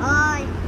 哎。